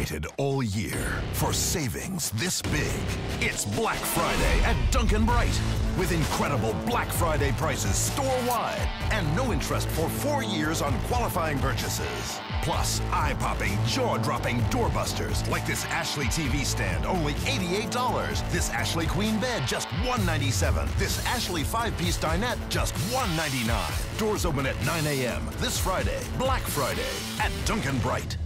waited all year for savings this big. It's Black Friday at Dunk and Bright with incredible Black Friday prices store-wide and no interest for four years on qualifying purchases. Plus, eye-popping, jaw-dropping doorbusters like this Ashley TV stand, only $88. This Ashley Queen bed, just $197. This Ashley five-piece dinette, just $199. Doors open at 9 a.m. this Friday, Black Friday, at Dunk and Bright.